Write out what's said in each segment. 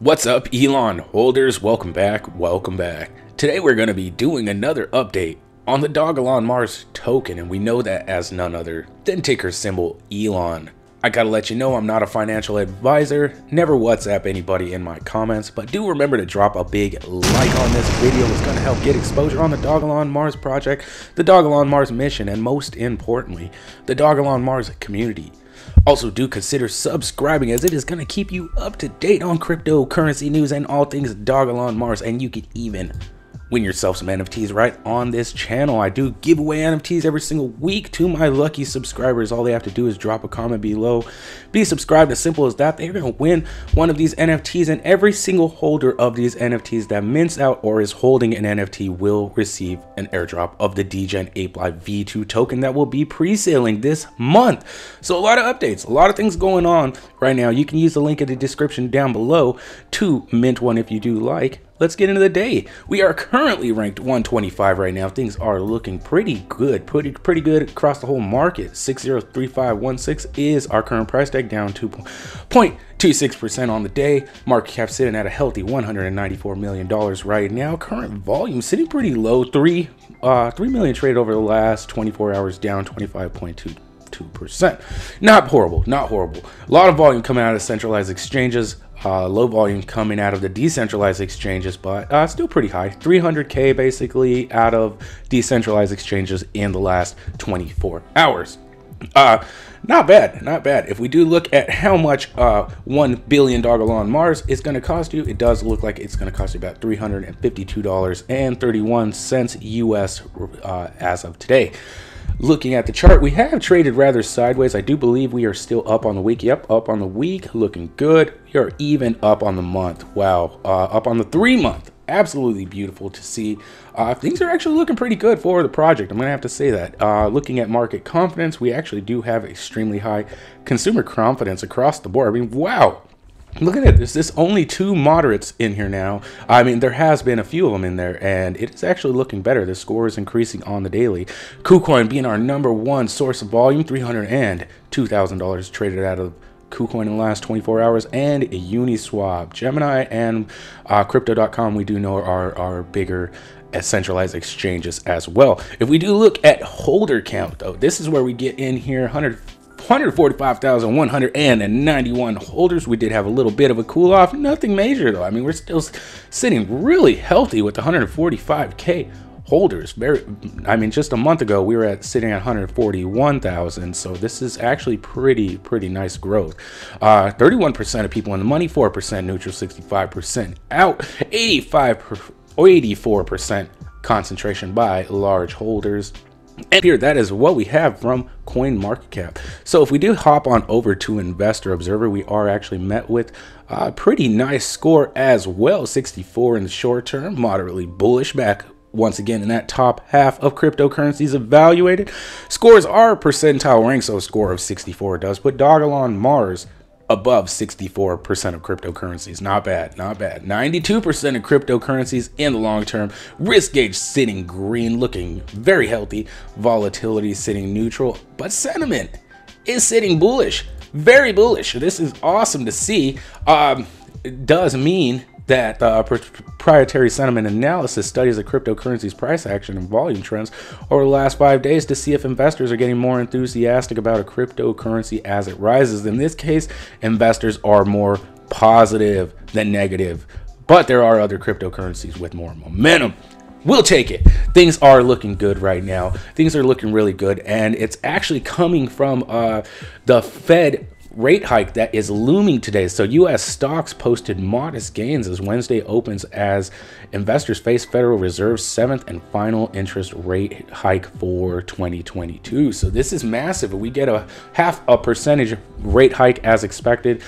What's up, Elon holders? Welcome back. Welcome back. Today we're going to be doing another update on the Dogelon Mars token, and we know that as none other than ticker symbol Elon. I gotta let you know I'm not a financial advisor, never WhatsApp anybody in my comments, but do remember to drop a big like on this video. It's gonna help get exposure on the Dogelon Mars project, the Dogelon Mars mission, and most importantly, the Dogelon Mars community. Also, do consider subscribing as it is going to keep you up to date on cryptocurrency news and all things Dogelon Mars, and you can even win yourself some NFTs right on this channel. I do give away NFTs every single week to my lucky subscribers. All they have to do is drop a comment below. Be subscribed, as simple as that. They're to win one of these NFTs, and every single holder of these NFTs that mints out or is holding an NFT will receive an airdrop of the Degen Ape Life V2 token that will be pre-selling this month. So a lot of updates, a lot of things going on right now. You can use the link in the description down below to mint one if you do like let's get into the day. We are currently ranked 125 right now. Things are looking pretty good, pretty pretty good across the whole market. 603516 is our current price tag, down 2.26% on the day. Market cap sitting at a healthy 194 million dollars right now. Current volume sitting pretty low, three uh, three million traded over the last 24 hours, down 25.2 2%. Not horrible, not horrible. A lot of volume coming out of centralized exchanges. Uh, low volume coming out of the decentralized exchanges, but uh, still pretty high. 300K basically out of decentralized exchanges in the last 24 hours. Uh, not bad, not bad. If we do look at how much uh, one billion Dogelon Mars is going to cost you, it does look like it's going to cost you about $352.31 US uh, as of today. Looking at the chart, we have traded rather sideways. I do believe we are still up on the week. Yep, up on the week, looking good. We are even up on the month. Wow, uh, up on the three month. Absolutely beautiful to see. Uh, things are actually looking pretty good for the project. I'm going to have to say that. Uh, looking at market confidence, we actually do have extremely high consumer confidence across the board. I mean, wow, looking at this, there's only two moderates in here now. I mean, there has been a few of them in there, and it is actually looking better. The score is increasing on the daily. KuCoin being our number one source of volume, $302,000 traded out of KuCoin in the last 24 hours, and a Uniswap. Gemini and uh, Crypto.com, we do know are, are bigger centralized exchanges as well. If we do look at holder count, though, this is where we get in here 100 145,191 holders. We did have a little bit of a cool off. Nothing major though. I mean, we're still sitting really healthy with 145k holders. Very, I mean, just a month ago we were at sitting at 141,000. So this is actually pretty, pretty nice growth. 31% uh, of people in the money, 4% neutral, 65% out, 85, 84% concentration by large holders. And here, that is what we have from CoinMarketCap. So if we do hop on over to Investor Observer, we are actually met with a pretty nice score as well. 64 in the short term, moderately bullish back once again in that top half of cryptocurrencies evaluated. Scores are percentile rank, so a score of 64 does put Dogelon Mars above 64% of cryptocurrencies. Not bad, not bad. 92% of cryptocurrencies in the long term. Risk gauge sitting green, looking very healthy. Volatility sitting neutral, but sentiment is sitting bullish. Very bullish. This is awesome to see. Um, it does mean that uh, proprietary sentiment analysis studies the cryptocurrency's price action and volume trends over the last five days to see if investors are getting more enthusiastic about a cryptocurrency as it rises. In this case, investors are more positive than negative, but there are other cryptocurrencies with more momentum. We'll take it. Things are looking good right now. Things are looking really good, and it's actually coming from uh, the Fed rate hike that is looming today. So, U.S. stocks posted modest gains as Wednesday opens as investors face Federal Reserve's seventh and final interest rate hike for 2022. So, this is massive. If we get a half a percentage rate hike as expected,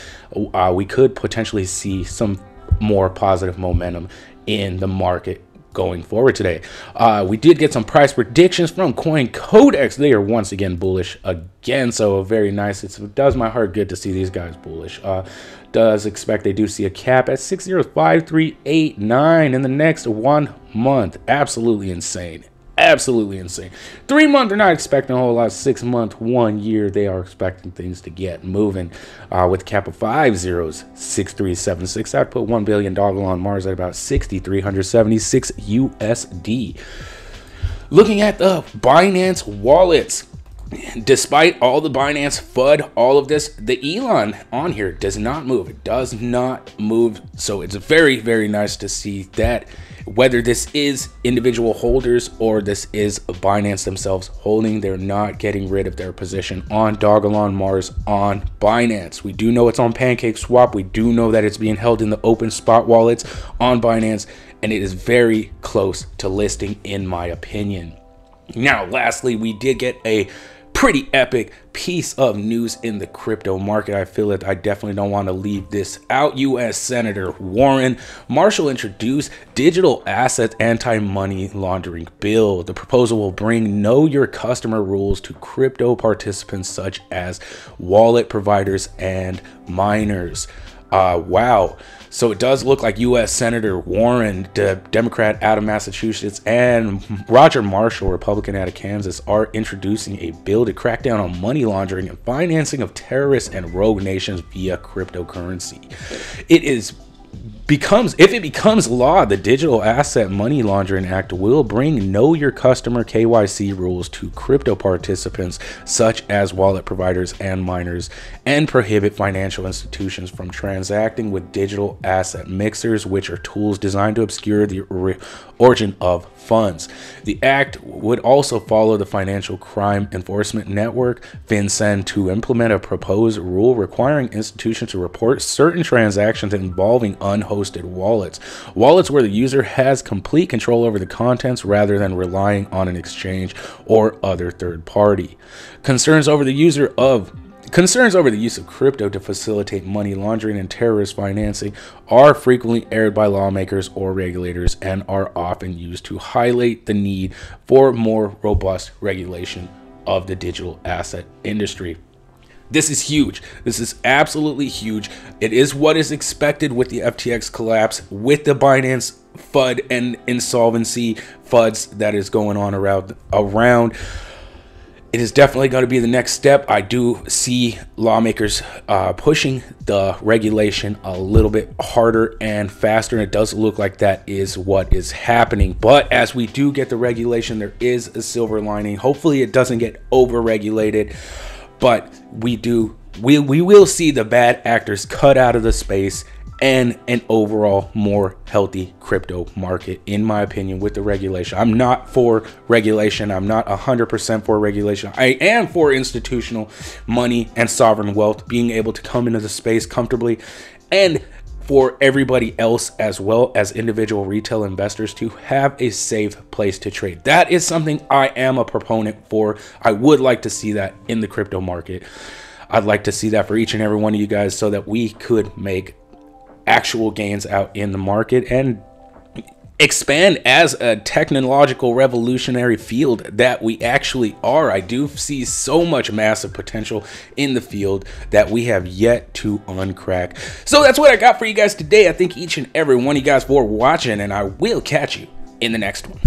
uh, we could potentially see some more positive momentum in the market going forward today. Uh, we did get some price predictions from CoinCodex. They are once again bullish again, so very nice. It's, it does my heart good to see these guys bullish. Uh, does expect they do see a cap at 605389 in the next one month. Absolutely insane absolutely insane. Three month, they're not expecting a whole lot. Six month, one year, they are expecting things to get moving. Uh, with cap of five zeros, six three seven six. I'd put one billion Dogelon Mars at about sixty three hundred seventy six USD. Looking at the Binance wallets. Despite all the Binance FUD, all of this, the Elon on here does not move. It does not move. So it's very, very nice to see that whether this is individual holders or this is Binance themselves holding, they're not getting rid of their position on Dogelon Mars on Binance. We do know it's on PancakeSwap. We do know that it's being held in the open spot wallets on Binance, and it is very close to listing, in my opinion. Now, lastly, we did get a pretty epic piece of news in the crypto market. I feel that I definitely don't want to leave this out. U.S. Senator Warren Marshall introduced digital asset anti-money laundering bill. The proposal will bring know your customer rules to crypto participants such as wallet providers and miners. Uh, wow. So it does look like U.S. Senator Warren, the Democrat out of Massachusetts, and Roger Marshall, Republican out of Kansas, are introducing a bill to crack down on money laundering and financing of terrorists and rogue nations via cryptocurrency. It is becomes if it becomes law the digital asset money laundering act will bring know your customer kyc rules to crypto participants such as wallet providers and miners and prohibit financial institutions from transacting with digital asset mixers which are tools designed to obscure the origin of funds. The act would also follow the financial crime enforcement network fincen to implement a proposed rule requiring institutions to report certain transactions involving unhosted hosted wallets. Wallets where the user has complete control over the contents rather than relying on an exchange or other third party. Concerns over the user of Concerns over the use of crypto to facilitate money laundering and terrorist financing are frequently aired by lawmakers or regulators and are often used to highlight the need for more robust regulation of the digital asset industry. This is huge. This is absolutely huge. It is what is expected with the FTX collapse, with the Binance FUD and insolvency FUDs that is going on around around. It is definitely going to be the next step. I do see lawmakers uh, pushing the regulation a little bit harder and faster, and it does look like that is what is happening. But as we do get the regulation, there is a silver lining. Hopefully, it doesn't get over regulated but we do we we will see the bad actors cut out of the space and an overall more healthy crypto market in my opinion with the regulation. I'm not for regulation. I'm not 100% for regulation. I am for institutional money and sovereign wealth being able to come into the space comfortably and for everybody else as well as individual retail investors to have a safe place to trade. That is something I am a proponent for. I would like to see that in the crypto market. I'd like to see that for each and every one of you guys so that we could make actual gains out in the market and expand as a technological revolutionary field that we actually are. I do see so much massive potential in the field that we have yet to uncrack. So that's what I got for you guys today. I thank each and every one of you guys for watching, and I will catch you in the next one.